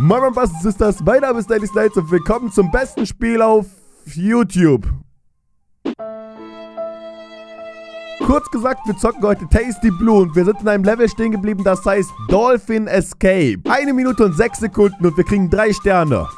Moin Moin was ist das? Mein Name ist Danny Snides und willkommen zum besten Spiel auf YouTube. Kurz gesagt, wir zocken heute Tasty Blue und wir sind in einem Level stehen geblieben, das heißt Dolphin Escape. Eine Minute und sechs Sekunden und wir kriegen drei Sterne.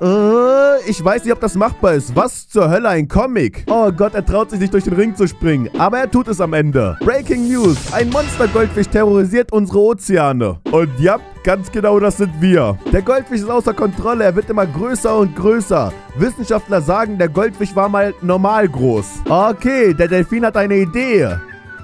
Äh, ich weiß nicht, ob das machbar ist. Was zur Hölle, ein Comic? Oh Gott, er traut sich nicht durch den Ring zu springen. Aber er tut es am Ende. Breaking News. Ein Monster-Goldfisch terrorisiert unsere Ozeane. Und ja, ganz genau das sind wir. Der Goldfisch ist außer Kontrolle. Er wird immer größer und größer. Wissenschaftler sagen, der Goldfisch war mal normal groß. Okay, der Delfin hat eine Idee.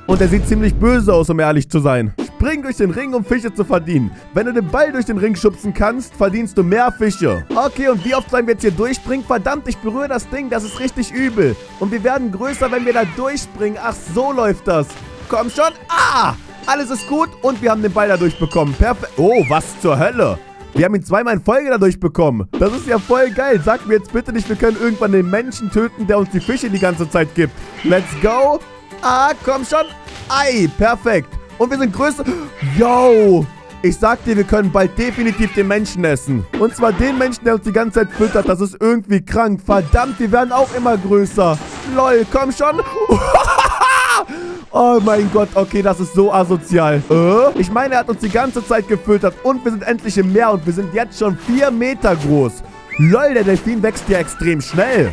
Und er sieht ziemlich böse aus, um ehrlich zu sein. Spring durch den Ring, um Fische zu verdienen. Wenn du den Ball durch den Ring schubsen kannst, verdienst du mehr Fische. Okay, und wie oft sollen wir jetzt hier durchspringen? Verdammt, ich berühre das Ding, das ist richtig übel. Und wir werden größer, wenn wir da durchspringen. Ach, so läuft das. Komm schon. Ah! Alles ist gut und wir haben den Ball dadurch bekommen. Perfekt. Oh, was zur Hölle? Wir haben ihn zweimal in Folge dadurch bekommen. Das ist ja voll geil. Sag mir jetzt bitte nicht, wir können irgendwann den Menschen töten, der uns die Fische die ganze Zeit gibt. Let's go. Ah, komm schon. Ei, perfekt. Und wir sind größer. Yo! Ich sag dir, wir können bald definitiv den Menschen essen. Und zwar den Menschen, der uns die ganze Zeit füttert. Das ist irgendwie krank. Verdammt, wir werden auch immer größer. Lol, komm schon. Oh mein Gott, okay, das ist so asozial. Äh? Ich meine, er hat uns die ganze Zeit gefüttert und wir sind endlich im Meer und wir sind jetzt schon vier Meter groß. Lol, der Delfin wächst ja extrem schnell.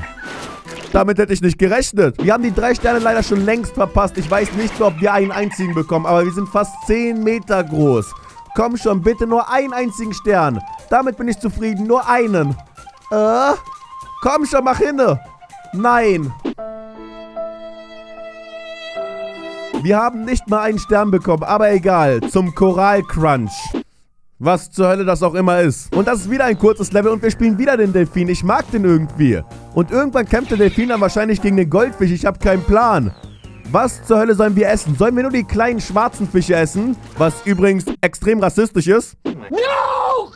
Damit hätte ich nicht gerechnet. Wir haben die drei Sterne leider schon längst verpasst. Ich weiß nicht ob wir einen einzigen bekommen, aber wir sind fast 10 Meter groß. Komm schon, bitte nur einen einzigen Stern. Damit bin ich zufrieden. Nur einen. Äh? Komm schon, mach hinne. Nein. Wir haben nicht mal einen Stern bekommen, aber egal. Zum Coral Crunch. Was zur Hölle das auch immer ist. Und das ist wieder ein kurzes Level und wir spielen wieder den Delfin. Ich mag den irgendwie. Und irgendwann kämpft der Delfin dann wahrscheinlich gegen den Goldfisch. Ich habe keinen Plan. Was zur Hölle sollen wir essen? Sollen wir nur die kleinen schwarzen Fische essen? Was übrigens extrem rassistisch ist. No,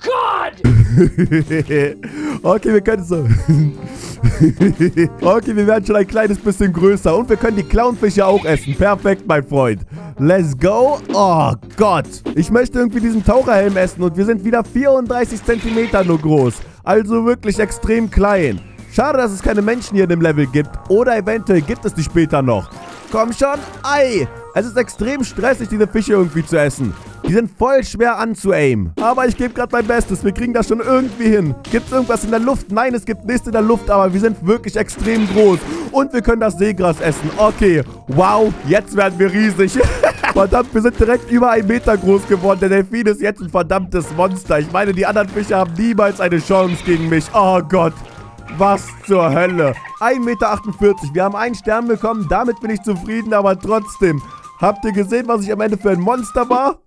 God! okay, wir können so. okay, wir werden schon ein kleines bisschen größer. Und wir können die Clownfische auch essen. Perfekt, mein Freund. Let's go. Oh Gott. Ich möchte irgendwie diesen Taucherhelm essen. Und wir sind wieder 34 Zentimeter nur groß. Also wirklich extrem klein. Schade, dass es keine Menschen hier in dem Level gibt. Oder eventuell gibt es die später noch. Komm schon. Ei. Es ist extrem stressig, diese Fische irgendwie zu essen. Die sind voll schwer anzuaimen. Aber ich gebe gerade mein Bestes. Wir kriegen das schon irgendwie hin. Gibt es irgendwas in der Luft? Nein, es gibt nichts in der Luft, aber wir sind wirklich extrem groß. Und wir können das Seegras essen. Okay. Wow, jetzt werden wir riesig. Verdammt, wir sind direkt über einen Meter groß geworden. Der Delfin ist jetzt ein verdammtes Monster. Ich meine, die anderen Fische haben niemals eine Chance gegen mich. Oh Gott. Was zur Hölle? 1,48 Meter. Wir haben einen Stern bekommen. Damit bin ich zufrieden, aber trotzdem. Habt ihr gesehen, was ich am Ende für ein Monster war?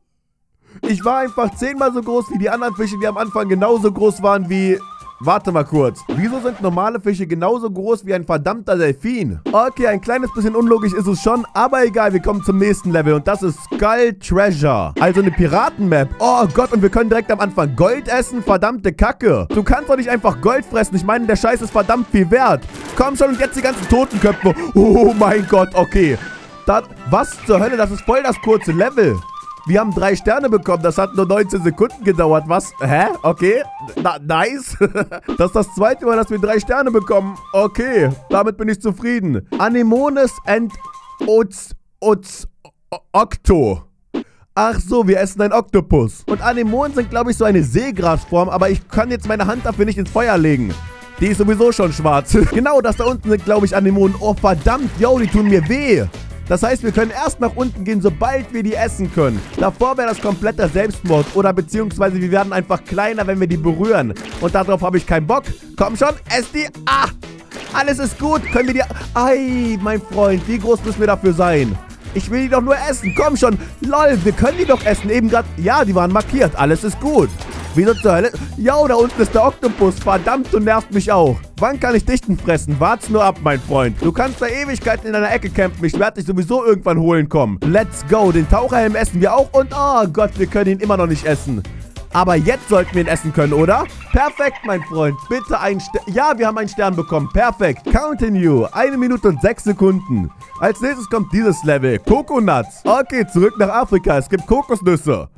Ich war einfach zehnmal so groß wie die anderen Fische, die am Anfang genauso groß waren wie... Warte mal kurz. Wieso sind normale Fische genauso groß wie ein verdammter Delfin? Okay, ein kleines bisschen unlogisch ist es schon, aber egal, wir kommen zum nächsten Level und das ist Skull Treasure. Also eine Piratenmap. Oh Gott, und wir können direkt am Anfang Gold essen? Verdammte Kacke. Du kannst doch nicht einfach Gold fressen. Ich meine, der Scheiß ist verdammt viel wert. Komm schon und jetzt die ganzen Totenköpfe. Oh mein Gott, okay. Das, was zur Hölle? Das ist voll das kurze Level. Wir haben drei Sterne bekommen. Das hat nur 19 Sekunden gedauert. Was? Hä? Okay. Na, nice. das ist das zweite Mal, dass wir drei Sterne bekommen. Okay. Damit bin ich zufrieden. Anemones and Oz, Oz, Octo. Ach so, wir essen ein Oktopus. Und Anemonen sind, glaube ich, so eine Seegrasform. Aber ich kann jetzt meine Hand dafür nicht ins Feuer legen. Die ist sowieso schon schwarz. genau, das da unten sind, glaube ich, Anemonen. Oh, verdammt. Yo, die tun mir weh. Das heißt, wir können erst nach unten gehen, sobald wir die essen können. Davor wäre das kompletter Selbstmord. Oder beziehungsweise wir werden einfach kleiner, wenn wir die berühren. Und darauf habe ich keinen Bock. Komm schon, ess die. Ah! Alles ist gut. Können wir die... Ei, mein Freund, wie groß müssen wir dafür sein? Ich will die doch nur essen. Komm schon. Lol, wir können die doch essen. Eben gerade... Ja, die waren markiert. Alles ist gut. Wieso zur Hölle? Ja, da unten ist der Oktopus. Verdammt, du nervst mich auch. Wann kann ich dich denn fressen? Wart's nur ab, mein Freund. Du kannst da Ewigkeiten in deiner Ecke campen. Ich werde dich sowieso irgendwann holen kommen. Let's go. Den Taucherhelm essen wir auch. Und oh Gott, wir können ihn immer noch nicht essen. Aber jetzt sollten wir ihn essen können, oder? Perfekt, mein Freund. Bitte ein Stern. Ja, wir haben einen Stern bekommen. Perfekt. Continue. Eine Minute und sechs Sekunden. Als nächstes kommt dieses Level. Coconuts. Okay, zurück nach Afrika. Es gibt Kokosnüsse.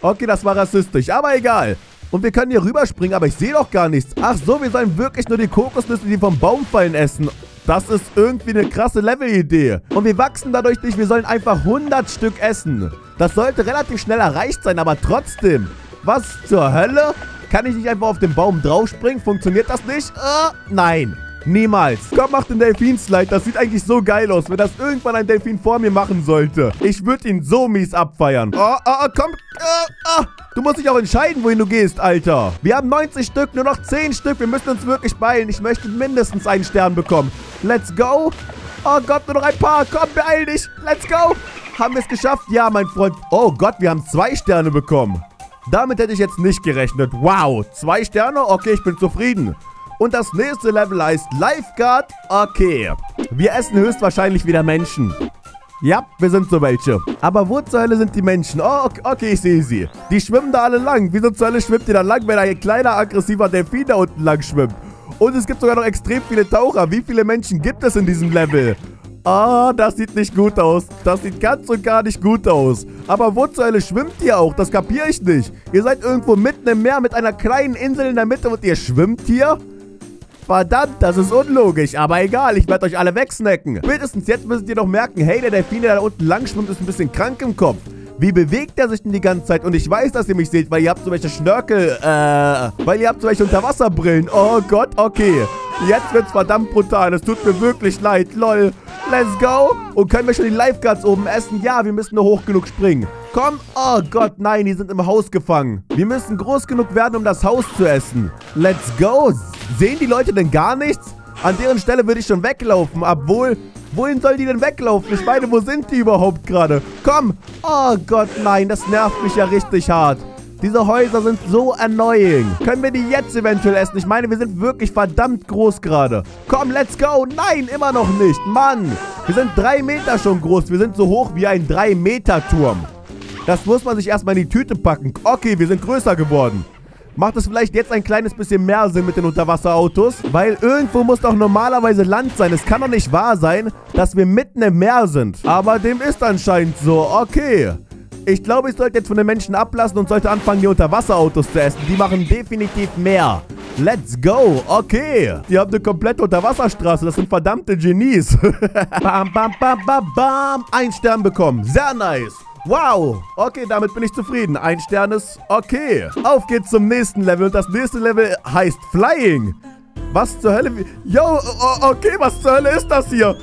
Okay, das war rassistisch, aber egal. Und wir können hier rüberspringen, aber ich sehe doch gar nichts. Ach so, wir sollen wirklich nur die Kokosnüsse, die vom Baum fallen, essen. Das ist irgendwie eine krasse Level-Idee. Und wir wachsen dadurch nicht. Wir sollen einfach 100 Stück essen. Das sollte relativ schnell erreicht sein, aber trotzdem. Was zur Hölle? Kann ich nicht einfach auf den Baum draufspringen? Funktioniert das nicht? Äh, nein. Niemals. Komm, mach den Delfin-Slide. Das sieht eigentlich so geil aus, wenn das irgendwann ein Delfin vor mir machen sollte. Ich würde ihn so mies abfeiern. Oh, oh, oh, komm. Oh, oh. Du musst dich auch entscheiden, wohin du gehst, Alter. Wir haben 90 Stück, nur noch 10 Stück. Wir müssen uns wirklich beeilen. Ich möchte mindestens einen Stern bekommen. Let's go. Oh Gott, nur noch ein paar. Komm, beeil dich. Let's go. Haben wir es geschafft? Ja, mein Freund. Oh Gott, wir haben zwei Sterne bekommen. Damit hätte ich jetzt nicht gerechnet. Wow, zwei Sterne? Okay, ich bin zufrieden. Und das nächste Level heißt Lifeguard. Okay. Wir essen höchstwahrscheinlich wieder Menschen. Ja, wir sind so welche. Aber wo zur Hölle sind die Menschen? Oh, okay, ich sehe sie. Die schwimmen da alle lang. Wieso zur Hölle schwimmt ihr da lang, wenn ein kleiner, aggressiver Delfin da unten lang schwimmt? Und es gibt sogar noch extrem viele Taucher. Wie viele Menschen gibt es in diesem Level? Ah, das sieht nicht gut aus. Das sieht ganz und gar nicht gut aus. Aber wo zur Hölle schwimmt ihr auch? Das kapiere ich nicht. Ihr seid irgendwo mitten im Meer mit einer kleinen Insel in der Mitte und ihr schwimmt hier? Verdammt, das ist unlogisch. Aber egal, ich werde euch alle wegsnacken. Spätestens jetzt müsst ihr doch merken, hey, der Delfin, der da unten lang schwimmt, ist ein bisschen krank im Kopf. Wie bewegt er sich denn die ganze Zeit? Und ich weiß, dass ihr mich seht, weil ihr habt so welche Schnörkel, äh, weil ihr habt so welche Unterwasserbrillen. Oh Gott, okay. Jetzt wird's verdammt brutal. Es tut mir wirklich leid, lol. Let's go. Und können wir schon die Lifeguards oben essen? Ja, wir müssen nur hoch genug springen. Komm. Oh Gott, nein, die sind im Haus gefangen. Wir müssen groß genug werden, um das Haus zu essen. Let's go. Sehen die Leute denn gar nichts? An deren Stelle würde ich schon weglaufen, obwohl... Wohin soll die denn weglaufen? Ich meine, wo sind die überhaupt gerade? Komm! Oh Gott, nein, das nervt mich ja richtig hart. Diese Häuser sind so annoying. Können wir die jetzt eventuell essen? Ich meine, wir sind wirklich verdammt groß gerade. Komm, let's go. Nein, immer noch nicht. Mann, wir sind drei Meter schon groß. Wir sind so hoch wie ein drei Meter Turm. Das muss man sich erstmal in die Tüte packen. Okay, wir sind größer geworden. Macht es vielleicht jetzt ein kleines bisschen mehr Sinn mit den Unterwasserautos? Weil irgendwo muss doch normalerweise Land sein. Es kann doch nicht wahr sein, dass wir mitten im Meer sind. Aber dem ist anscheinend so. Okay. Ich glaube, ich sollte jetzt von den Menschen ablassen und sollte anfangen, die Unterwasserautos zu essen. Die machen definitiv mehr. Let's go. Okay. Die haben eine komplette Unterwasserstraße. Das sind verdammte Genies. bam, bam, bam, bam, bam. Ein Stern bekommen. Sehr nice. Wow. Okay, damit bin ich zufrieden. Ein Stern ist okay. Auf geht's zum nächsten Level. Und das nächste Level heißt Flying. Was zur Hölle? Yo, okay, was zur Hölle ist das hier?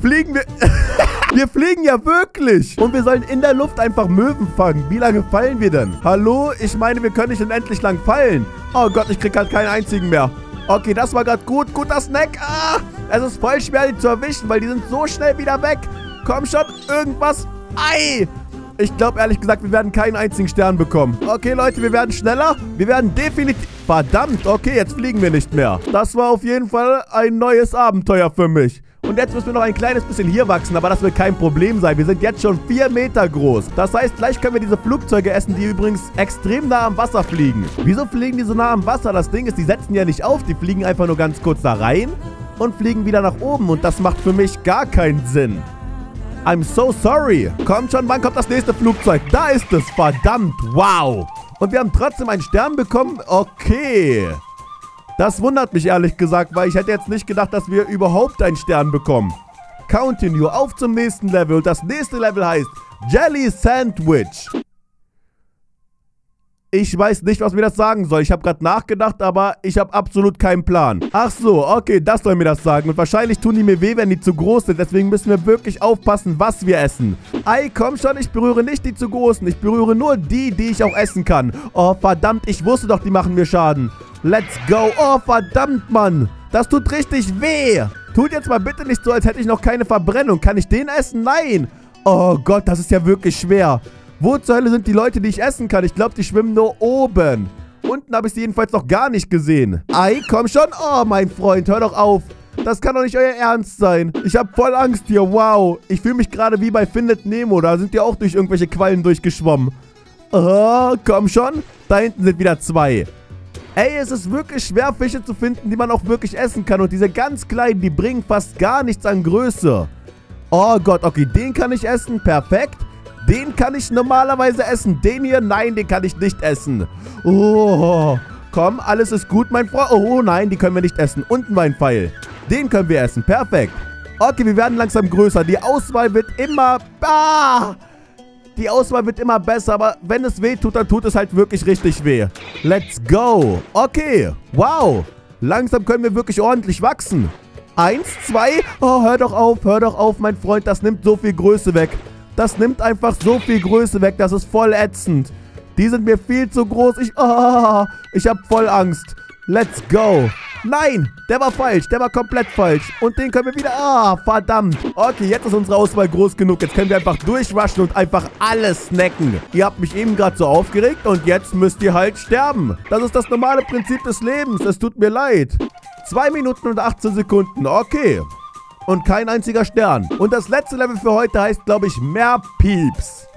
Fliegen wir... wir fliegen ja wirklich. Und wir sollen in der Luft einfach Möwen fangen. Wie lange fallen wir denn? Hallo? Ich meine, wir können nicht unendlich lang fallen. Oh Gott, ich krieg halt keinen einzigen mehr. Okay, das war gerade gut. Guter Snack. Ah, es ist voll schwer, die zu erwischen, weil die sind so schnell wieder weg. Komm schon, irgendwas. Ei. Ich glaube ehrlich gesagt, wir werden keinen einzigen Stern bekommen. Okay, Leute, wir werden schneller. Wir werden definitiv... Verdammt, okay, jetzt fliegen wir nicht mehr. Das war auf jeden Fall ein neues Abenteuer für mich. Und jetzt müssen wir noch ein kleines bisschen hier wachsen, aber das wird kein Problem sein. Wir sind jetzt schon vier Meter groß. Das heißt, gleich können wir diese Flugzeuge essen, die übrigens extrem nah am Wasser fliegen. Wieso fliegen die so nah am Wasser? Das Ding ist, die setzen ja nicht auf. Die fliegen einfach nur ganz kurz da rein und fliegen wieder nach oben. Und das macht für mich gar keinen Sinn. I'm so sorry. Kommt schon, wann kommt das nächste Flugzeug? Da ist es, verdammt, wow. Und wir haben trotzdem einen Stern bekommen? Okay. Das wundert mich ehrlich gesagt, weil ich hätte jetzt nicht gedacht, dass wir überhaupt einen Stern bekommen. Continue, auf zum nächsten Level. Das nächste Level heißt Jelly Sandwich. Ich weiß nicht, was mir das sagen soll. Ich habe gerade nachgedacht, aber ich habe absolut keinen Plan. Ach so, okay, das soll mir das sagen. Und wahrscheinlich tun die mir weh, wenn die zu groß sind. Deswegen müssen wir wirklich aufpassen, was wir essen. Ei, komm schon, ich berühre nicht die zu großen. Ich berühre nur die, die ich auch essen kann. Oh, verdammt, ich wusste doch, die machen mir Schaden. Let's go. Oh, verdammt, Mann. Das tut richtig weh. Tut jetzt mal bitte nicht so, als hätte ich noch keine Verbrennung. Kann ich den essen? Nein. Oh Gott, das ist ja wirklich schwer. Wo zur Hölle sind die Leute, die ich essen kann? Ich glaube, die schwimmen nur oben. Unten habe ich sie jedenfalls noch gar nicht gesehen. Ei, komm schon. Oh, mein Freund, hör doch auf. Das kann doch nicht euer Ernst sein. Ich habe voll Angst hier. Wow. Ich fühle mich gerade wie bei Findet Nemo. Da sind die auch durch irgendwelche Quallen durchgeschwommen. Oh, komm schon. Da hinten sind wieder zwei. Ey, es ist wirklich schwer, Fische zu finden, die man auch wirklich essen kann. Und diese ganz kleinen, die bringen fast gar nichts an Größe. Oh Gott, okay, den kann ich essen. Perfekt. Den kann ich normalerweise essen. Den hier, nein, den kann ich nicht essen. Oh, komm, alles ist gut, mein Freund. Oh nein, die können wir nicht essen. Unten war ein Pfeil. Den können wir essen, perfekt. Okay, wir werden langsam größer. Die Auswahl wird immer... Ah! Die Auswahl wird immer besser, aber wenn es weh tut, dann tut es halt wirklich richtig weh. Let's go. Okay, wow. Langsam können wir wirklich ordentlich wachsen. Eins, zwei. Oh, hör doch auf, hör doch auf, mein Freund. Das nimmt so viel Größe weg. Das nimmt einfach so viel Größe weg. Das ist voll ätzend. Die sind mir viel zu groß. Ich, oh, ich habe voll Angst. Let's go. Nein, der war falsch. Der war komplett falsch. Und den können wir wieder... Ah, verdammt. Okay, jetzt ist unsere Auswahl groß genug. Jetzt können wir einfach durchrushen und einfach alles snacken. Ihr habt mich eben gerade so aufgeregt und jetzt müsst ihr halt sterben. Das ist das normale Prinzip des Lebens. Es tut mir leid. 2 Minuten und 18 Sekunden. Okay. Und kein einziger Stern. Und das letzte Level für heute heißt, glaube ich, Meerpieps.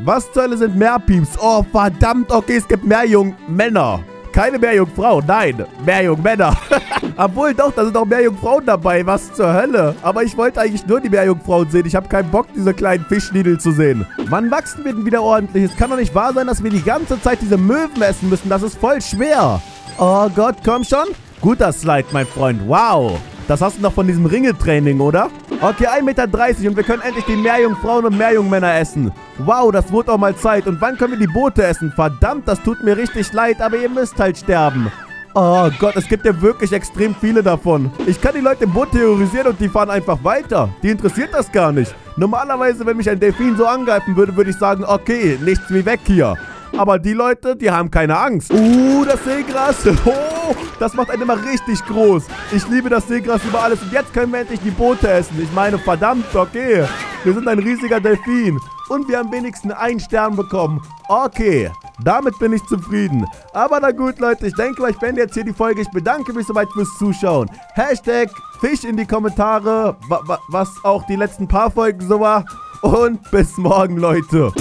Was zur Hölle sind Meerpieps? Oh, verdammt. Okay, es gibt Meerjungmänner. Keine Meerjungfrauen, nein. Meerjungmänner. Obwohl, doch, da sind auch Meerjungfrauen dabei. Was zur Hölle? Aber ich wollte eigentlich nur die Meerjungfrauen sehen. Ich habe keinen Bock, diese kleinen Fischnidel zu sehen. Wann wachsen wir denn wieder ordentlich? Es kann doch nicht wahr sein, dass wir die ganze Zeit diese Möwen essen müssen. Das ist voll schwer. Oh Gott, komm schon. Guter Slide, mein Freund. Wow. Das hast du noch von diesem Ringeltraining, oder? Okay, 1,30 Meter und wir können endlich die Meerjungfrauen und Meerjungmänner essen. Wow, das wurde auch mal Zeit. Und wann können wir die Boote essen? Verdammt, das tut mir richtig leid, aber ihr müsst halt sterben. Oh Gott, es gibt ja wirklich extrem viele davon. Ich kann die Leute im Boot terrorisieren und die fahren einfach weiter. Die interessiert das gar nicht. Normalerweise, wenn mich ein Delfin so angreifen würde, würde ich sagen, okay, nichts wie weg hier. Aber die Leute, die haben keine Angst. Uh, das Seegras. Oh, das macht einen immer richtig groß. Ich liebe das Seegras über alles. Und jetzt können wir endlich die Boote essen. Ich meine, verdammt, okay. Wir sind ein riesiger Delfin. Und wir haben wenigstens einen Stern bekommen. Okay, damit bin ich zufrieden. Aber na gut, Leute, ich denke, ich beende jetzt hier die Folge. Ich bedanke mich soweit fürs Zuschauen. Hashtag Fisch in die Kommentare, was auch die letzten paar Folgen so war. Und bis morgen, Leute.